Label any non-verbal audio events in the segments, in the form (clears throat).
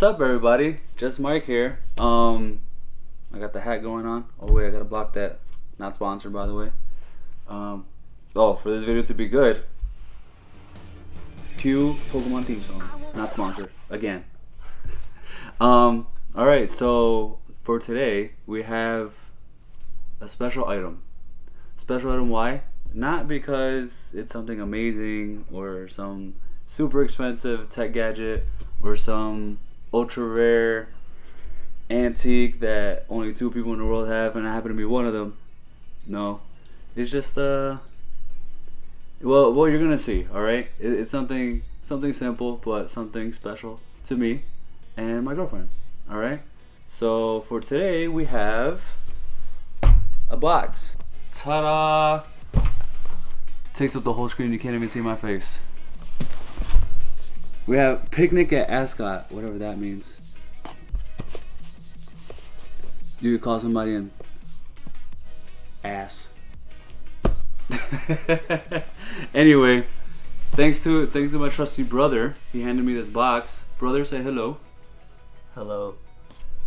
What's up, everybody? Just Mike here. Um, I got the hat going on. Oh wait, I gotta block that. Not sponsored, by the way. Um, oh, for this video to be good, cue Pokemon theme song. Not sponsored again. (laughs) Um, all right. So for today, we have a special item. Special item. Why? Not because it's something amazing or some super expensive tech gadget or some ultra rare antique that only two people in the world have and I happen to be one of them. No. It's just uh well what you're gonna see, alright? It, it's something something simple but something special to me and my girlfriend. Alright? So for today we have a box. Ta-da! Takes up the whole screen, you can't even see my face. We have picnic at Ascot, whatever that means. You could call somebody an ass. (laughs) anyway, thanks to thanks to my trusty brother, he handed me this box. Brother, say hello. Hello.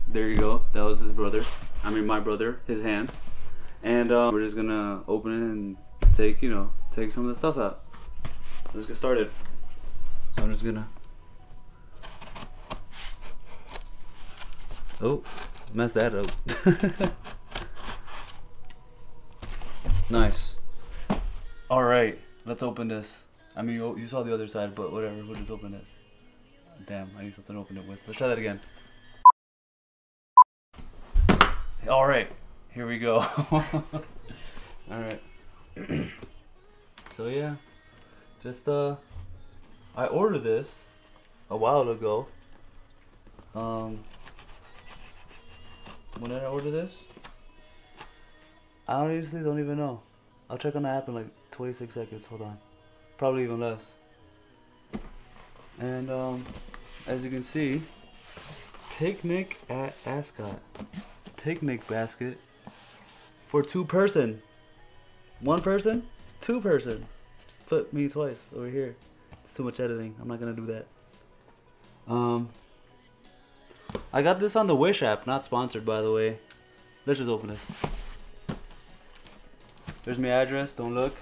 There you go. That was his brother. I mean, my brother. His hand. And um, we're just gonna open it and take, you know, take some of the stuff out. Let's get started. So I'm just gonna. Oh, mess that up. (laughs) nice. All right, let's open this. I mean, you, you saw the other side, but whatever. We'll just open this. Damn, I need something to open it with. Let's try that again. All right, here we go. (laughs) All right. (clears throat) so yeah, just uh, I ordered this a while ago. Um, when did I order this? I honestly don't even know. I'll check on the app in like 26 seconds. Hold on, probably even less. And um, as you can see, picnic at Ascot. Picnic basket for two person. One person, two person. Just put me twice over here. Too much editing. I'm not gonna do that. Um, I got this on the Wish app, not sponsored by the way. Let's just open this. There's my address. Don't look.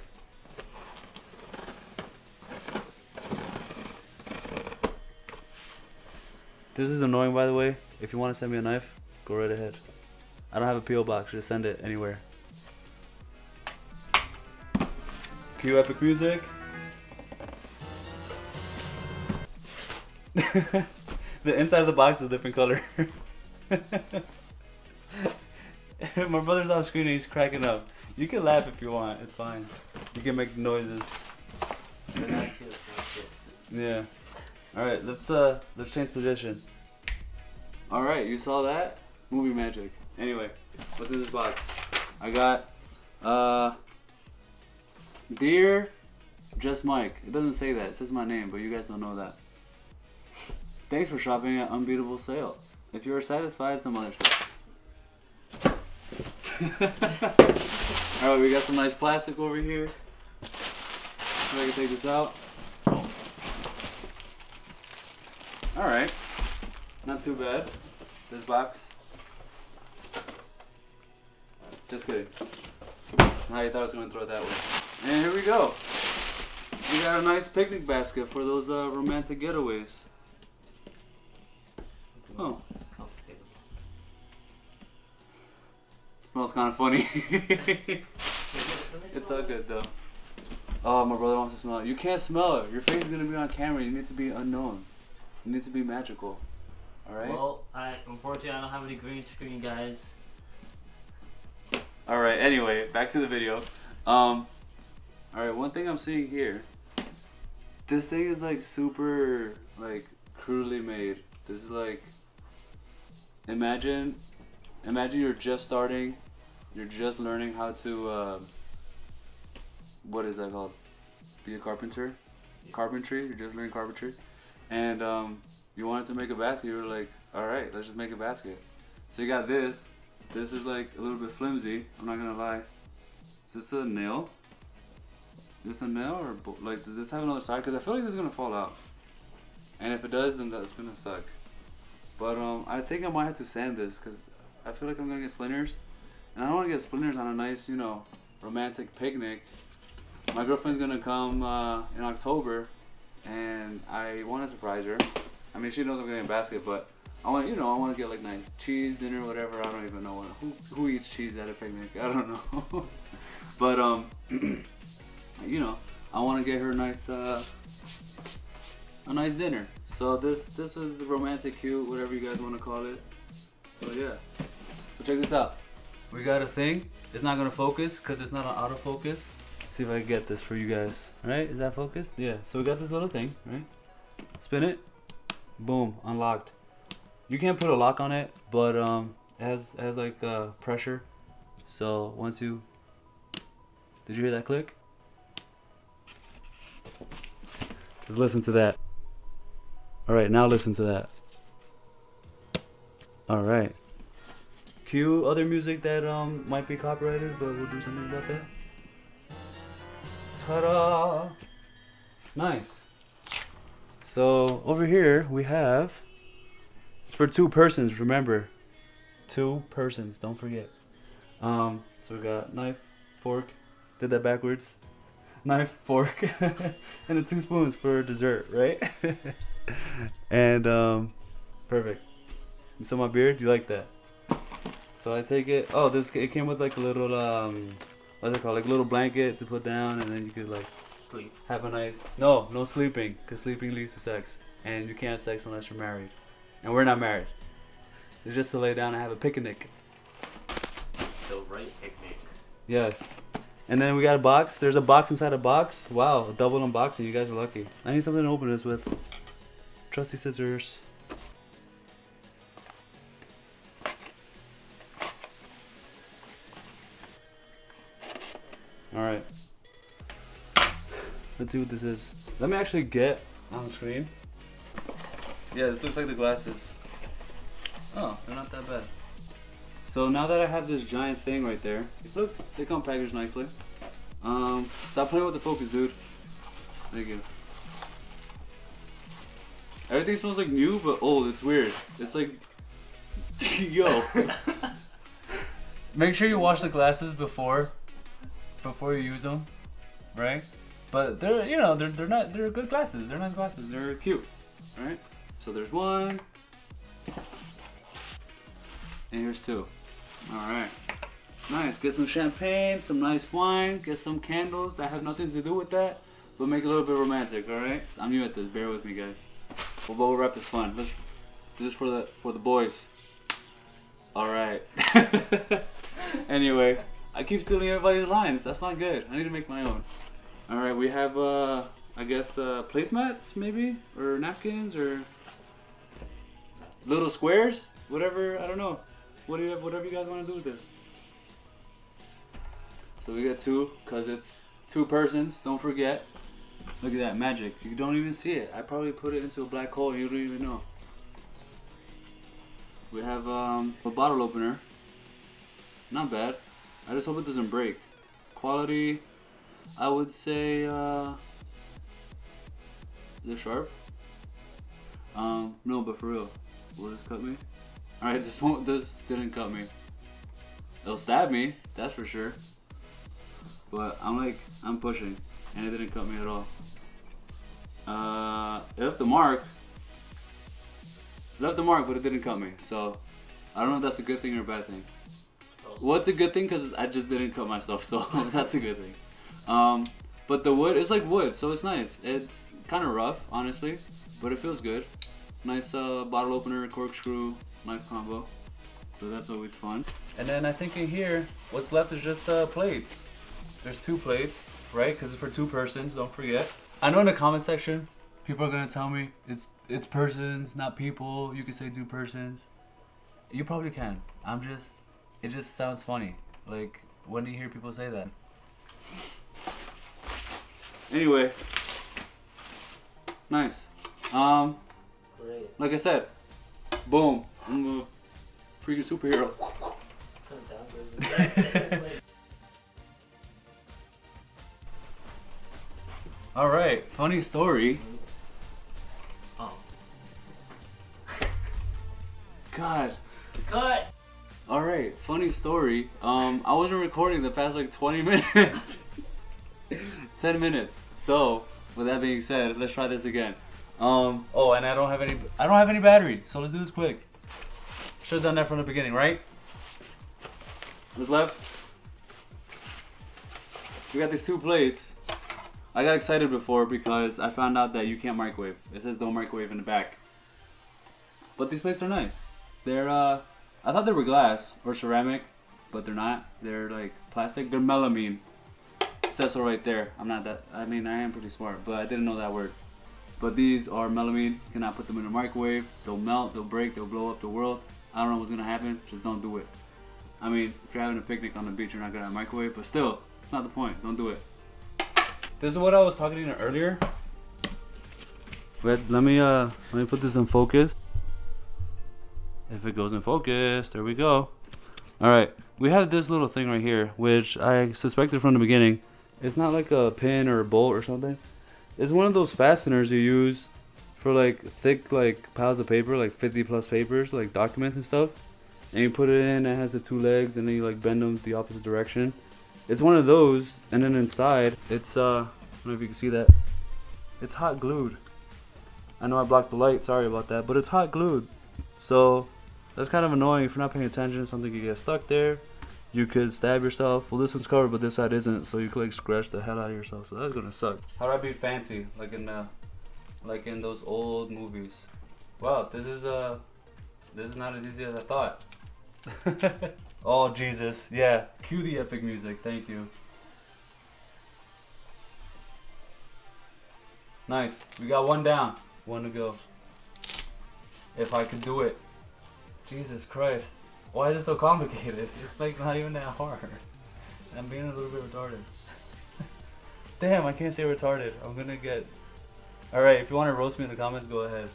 This is annoying, by the way. If you want to send me a knife, go right ahead. I don't have a PO box. Just send it anywhere. Cue epic music. (laughs) the inside of the box is a different color. (laughs) My brother's off screen and he's cracking up. You can laugh if you want. It's fine. You can make noises. Yeah. All right, let's uh let's change position. All right, you saw that? Movie magic. Anyway, what's in this box? I got uh Dear Just Mike. It doesn't say that. It says my name, but you guys don't know that. Thanks for shopping at Unbeatable Sale. If you are satisfied, some other stuff. (laughs) All right, we got some nice plastic over here. So I can take this out. All right, not too bad. This box. Just kidding. Now you thought I was gonna throw it that way. And here we go. We got a nice picnic basket for those uh, romantic getaways. Oh, smells kind of funny. (laughs) it's all good though. Oh, my brother wants to smell it. You can't smell it. Your face is gonna be on camera. You need to be unknown. You need to be magical. All right. Well, I unfortunately I don't have any green screen, guys. All right. Anyway, back to the video. Um. All right. One thing I'm seeing here. This thing is like super like crudely made. This is like. Imagine, imagine you're just starting, you're just learning how to. Uh, what is that called? Be a carpenter. Carpentry. You're just learning carpentry, and um, you wanted to make a basket. You were like, all right, let's just make a basket. So you got this. This is like a little bit flimsy. I'm not gonna lie. Is this a nail? Is this a nail or like does this have another side? Because I feel like this is gonna fall out. And if it does, then that's gonna suck. But um, I think I might have to sand this because I feel like I'm gonna get splinters, and I don't want to get splinters on a nice, you know, romantic picnic. My girlfriend's gonna come uh, in October, and I want to surprise her. I mean, she knows I'm getting a basket, but I want, you know, I want to get like nice cheese dinner, whatever. I don't even know what, who who eats cheese at a picnic. I don't (laughs) know, but um, (clears throat) you know, I want to get her nice uh, a nice dinner. So this this was romantic, cute, whatever you guys want to call it. So yeah. So check this out. We got a thing. It's not gonna focus because it's not on autofocus. see if I can get this for you guys. Right? Is that focused? Yeah. So we got this little thing. Right? Spin it. Boom. Unlocked. You can't put a lock on it, but um, it has it has like uh, pressure. So once you, did you hear that click? Just listen to that. All right, now listen to that. All right. Cue other music that um might be copyrighted, but we'll do something about that. Ta-da! Nice. So over here we have for two persons. Remember, two persons. Don't forget. Um, so we got knife, fork. Did that backwards. Knife, fork, (laughs) and the two spoons for dessert, right? (laughs) (laughs) and um, perfect. And so my beard, you like that? So I take it. Oh, this it came with like a little um, what's it called? Like a little blanket to put down, and then you could like Sleep. have a nice. No, no sleeping, cause sleeping leads to sex, and you can't have sex unless you're married, and we're not married. It's just to lay down and have a picnic. The right picnic. Yes. And then we got a box. There's a box inside a box. Wow, a double unboxing. You guys are lucky. I need something to open this with. Trusty scissors. Alright. Let's see what this is. Let me actually get on the screen. Yeah, this looks like the glasses. Oh, they're not that bad. So now that I have this giant thing right there, look, they come packaged nicely. Um, stop playing with the focus, dude. Thank you. Everything smells like new but old. It's weird. It's like, (laughs) yo. (laughs) Make sure you wash the glasses before, before you use them, right? But they're, you know, they're they're not they're good glasses. They're nice glasses. They're cute, right? So there's one, and here's two. All right. Nice. Get some champagne, some nice wine, get some candles that have nothing to do with that, but make it a little bit romantic. All right. I'm new at this. Bear with me, guys. Well, bubble wrap is fun. Let's do this for the for the boys. All right. (laughs) anyway, I keep stealing everybody's lines. That's not good. I need to make my own. All right. We have uh, I guess uh, placemats maybe or napkins or little squares, whatever. I don't know. What do you have whatever you guys want to do with this? So we got two, cause it's two persons. Don't forget. Look at that magic. You don't even see it. I probably put it into a black hole. You don't even know. We have um, a bottle opener. Not bad. I just hope it doesn't break. Quality, I would say. Uh, is it sharp? Um, no, but for real, will this cut me? All right, (laughs) this won't. This didn't cut me. It'll stab me, that's for sure. But I'm like, I'm pushing, and it didn't cut me at all. Uh, it left the mark. It left the mark, but it didn't cut me. So, I don't know if that's a good thing or a bad thing. What's a good thing? Cause I just didn't cut myself, (laughs) so (laughs) that's a good thing. Um, but the wood, it's like wood, so it's nice. It's kind of rough, honestly, but it feels good. Nice uh, bottle opener, corkscrew, knife combo. So that's always fun. And then I think in here, what's left is just uh, plates. There's two plates, right? Because it's for two persons, don't forget. I know in the comment section, people are gonna tell me it's it's persons, not people. You can say two persons. You probably can. I'm just, it just sounds funny. Like, when do you hear people say that? Anyway, nice. Um, Great. like I said, boom. I'm a freaking superhero. (laughs) All right, funny story. oh. (laughs) God. Cut. All right, funny story. Um, I wasn't recording the past like 20 (laughs) minutes. 10 minutes. So, with that being said, let's try this again. Um, oh, and I don't have any I don't have any battery. So let's do this quick. Should have done that from the beginning, right? What's left? We got these two plates. I got excited before because I found out that you can't microwave. It says don't microwave in the back. But these plates are nice. They're uh I thought they were glass or ceramic, but they're not. They're like plastic. They're melamine. It says so right there. I'm not that. I mean, I am pretty smart, but I didn't know that word. But these are melamine. Cannot put them in a microwave. They'll melt. They'll break. They'll blow up the world. I don't know what's gonna happen. Just don't do it. I mean, if you're having a picnic on the beach, you're not gonna microwave. But still, it's not the point. Don't do it. This is what I was talking to earlier. But let me uh let me put this in focus. If it goes in focus, there we go. All right, we have this little thing right here, which I suspected from the beginning. It's not like a pin or a bolt or something. It's one of those fasteners you use for like thick like piles of paper, like 50 plus papers, like documents and stuff. And you put it in, it has the two legs, and then you like bend them the opposite direction. It's one of those, and then inside, it's uh, I don't know if you can see that. It's hot glued. I know I blocked the light, sorry about that, but it's hot glued. So that's kind of annoying if you're not paying attention. Something could get stuck there. You could stab yourself. Well, this one's covered, but this side isn't. So you could like scratch the hell out of yourself. So that's gonna suck. How do I be fancy, like in uh, like in those old movies? Wow, this is uh, this is not as easy as I thought. (laughs) oh Jesus, yeah. Cue the epic music. Thank you. Nice. We got one down. One to go. If I could do it. Jesus Christ. Why is it so complicated? (laughs) It's like not even that hard. I'm being a little bit retarded. (laughs) Damn, I can't say retarded. I'm gonna get. Alright, if you want to roast me in the comments, go ahead.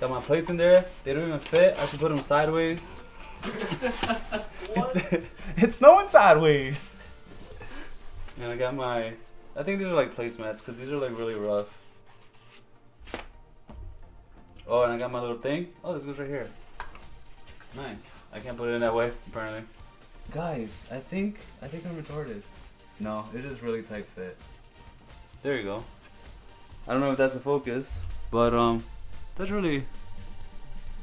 Got my plates in there. They don't even fit. I can put them sideways. What? It's, (laughs) it's snowing sideways. And I got my. I think these are like placemats because these are like really rough. Oh, and I got my little thing. Oh, this goes right here. Nice. I can't put it in that way, apparently. Guys, I think I think I'm retarded. No, it's just really tight fit. There you go. I don't know if that's the focus, but um, that's really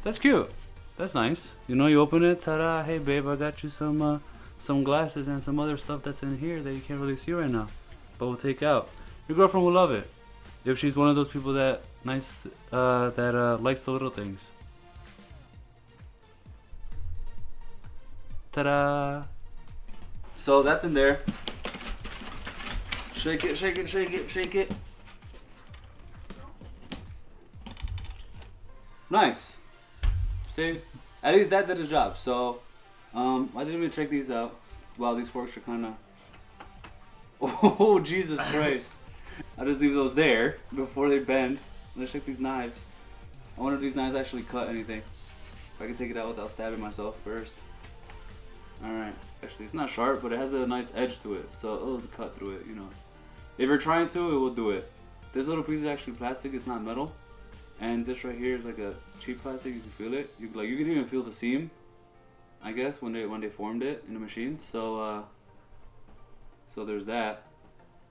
that's cute. That's nice. You know, you open it, ta-da! Hey, babe, I got you some uh, some glasses and some other stuff that's in here that you can't really see right now, but we'll take out. Your girlfriend will love it if she's one of those people that nice uh, that uh, likes the little things. Ta-da! So that's in there. Shake it, shake it, shake it, shake it. Nice. See, at least that did the job. So, um, I didn't even check these out. Wow, these forks are kind of. (laughs) Oh Jesus Christ! I just leave those there before they bend. Let's check these knives. I wonder if these knives actually cut anything. If I can take it out without stabbing myself first. Alright, actually it's not sharp, but it has a nice edge to it, so it'll cut through it, you know. If you're trying to, it will do it. This little piece is actually plastic, it's not metal. And this right here is like a cheap plastic, you can feel it. You like you can even feel the seam, I guess, when they when they formed it in the machine. So uh so there's that.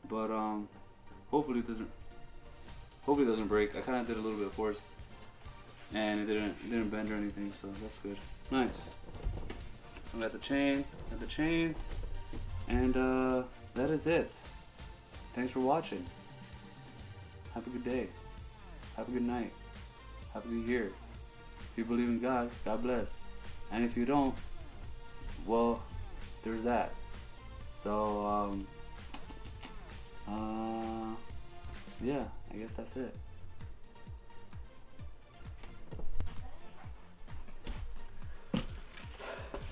But um hopefully it doesn't hopefully it doesn't break. I kinda did a little bit of force. And it didn't it didn't bend or anything, so that's good. Nice. I got the chain, got the chain, and uh, that is it. Thanks for watching. Have a good day. Have a good night. Have a good year. If you believe in God, God bless. And if you don't, well, there's that. So, um, uh, yeah, I guess that's it.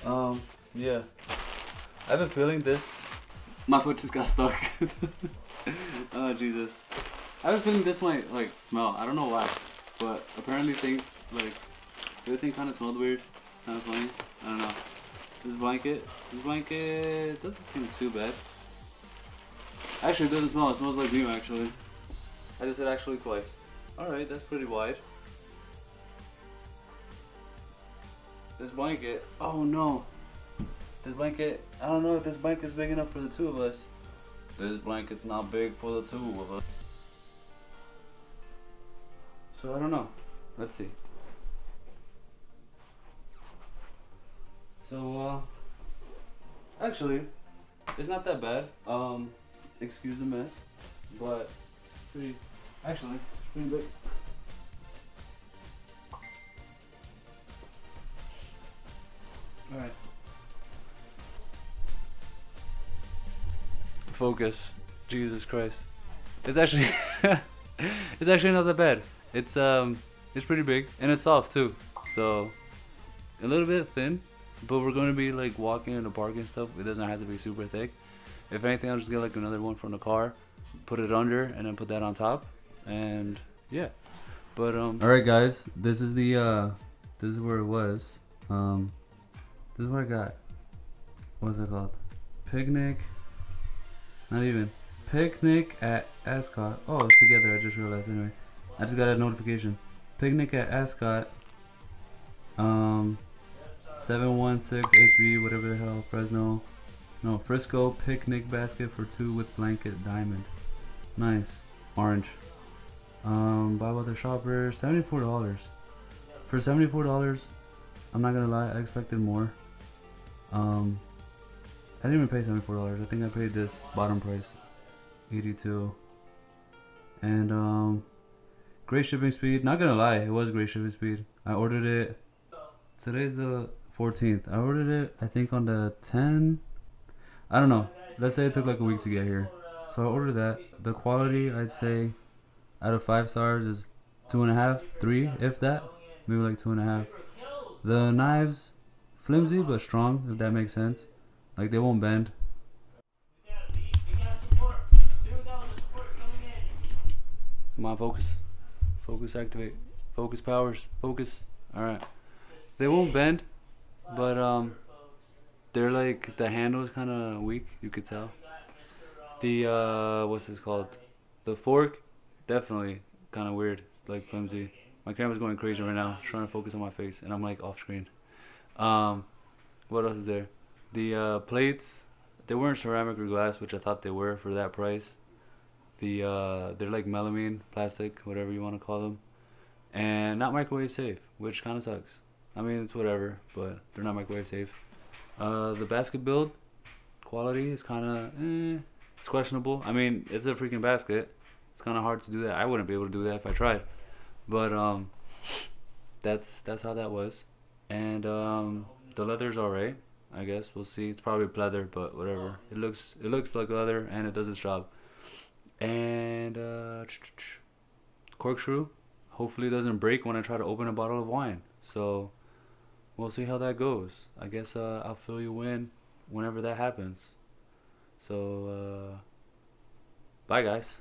Um, yeah. I have a feeling this. My foot just got stuck. (laughs) (laughs) oh Jesus. I have a feeling this might like smell. I don't know why, but apparently things like everything kind of smelled weird. Kind of funny. I don't know. This blanket. This blanket doesn't seem too bad. Actually, it doesn't smell. It smells like new. Actually. I just said actually twice. All right, that's pretty wide. this blanket. Oh no. This blanket. I don't know if this blanket's big enough for the two of us. This blanket's not big for the two of us. So I don't know. Let's see. So uh, actually, it's not that bad. Um, excuse the mess, but pretty. Actually, pretty big. All right. Focus. Jesus Christ. It's actually (laughs) it's actually not that bad. It's um it's pretty big and it's soft too. So a little bit thin, but we're going to be like walking in the park and stuff. It doesn't have to be super thick. If anything, I'll just get like another one from the car, put it under, and then put that on top, and yeah. But um. All right, guys. This is the uh, this is where it was. Um, this is what I got. What's it called? Picnic. Not even. Picnic at Ascot. Oh, it's together. I just realized. Anyway, I just got a notification. Picnic at Ascot. Um, 716 HB, whatever the hell, Fresno. No, Frisco picnic basket for two with blanket diamond. Nice. Orange. Um, buy other shopper, $74. For $74, I'm not gonna lie, I expected more. Um, I didn't even pay $74. I think I paid this bottom price, 82 And, um, great shipping speed. Not gonna lie, it was great shipping speed. I ordered it, today's the 14th. I ordered it, I think on the 10. I don't know. Let's say it took like a week to get here. So I ordered that. The quality, I'd say, out of five stars is two and a half, three, if that. Maybe like two and a half. The knives, flimsy but strong, if that makes sense. Like they won't bend. Come on, focus. Focus, activate. Focus powers. Focus. Alright. They won't bend, but um, they're like the handle is kind of weak. You could tell. The uh, what's this called? The fork, definitely kind of weird. It's like flimsy. My camera's going crazy right now, trying to focus on my face, and I'm like off screen. Um, what else is there? The uh, plates, they weren't ceramic or glass, which I thought they were for that price. The uh, they're like melamine, plastic, whatever you want to call them, and not microwave safe, which kind of sucks. I mean, it's whatever, but they're not microwave safe. Uh, the basket build quality is kind of, eh, it's questionable. I mean, it's a freaking basket. It's kind of hard to do that. I wouldn't be able to do that if I tried. But um, that's that's how that was. And um, the leather's alright. I guess we'll see. It's probably pleather, but whatever. It looks it looks like leather and it does its job. And uh, corkscrew hopefully doesn't break when I try to open a bottle of wine. So we'll see how that goes. I guess uh, I'll fill you in whenever that happens. So, uh, bye guys.